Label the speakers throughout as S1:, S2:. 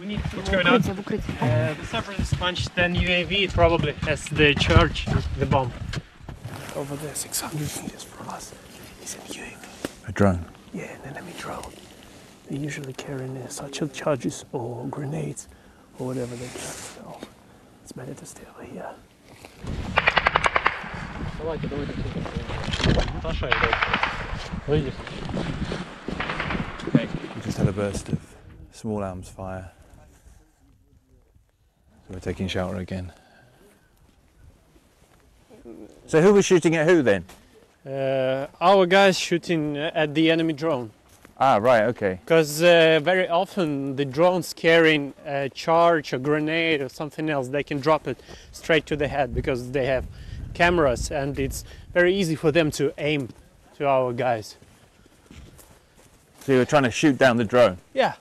S1: We need to What's going on? Uh, the separatist punched then UAV probably as they charge the bomb. Over there, 600 meters from us, is an UAV.
S2: A drone.
S1: Yeah, an enemy drone. They usually carry uh, such charges or grenades or whatever they carry. So it's better to stay over here. Давайте, давайте. Та що йде? Вийдеш.
S2: We just had a burst of small arms fire. so we're taking shelter again. So who was shooting at who then?
S1: Uh, our guys shooting at the enemy drone.
S2: Ah, right, okay.
S1: Because uh, very often the drones carrying a charge, a grenade, or something else, they can drop it straight to the head because they have cameras and it's very easy for them to aim to our guys.
S2: So you were trying to shoot down the drone.
S1: Yeah.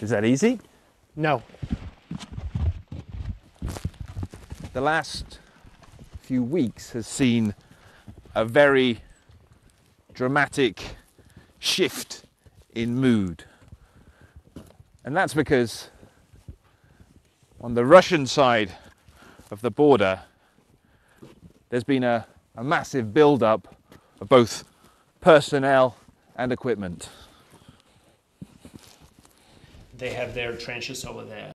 S2: Is that easy?
S1: No.
S2: The last few weeks has seen a very dramatic shift in mood. And that's because on the Russian side of the border, there's been a, a massive build up of both personnel and equipment.
S1: They have their trenches over there.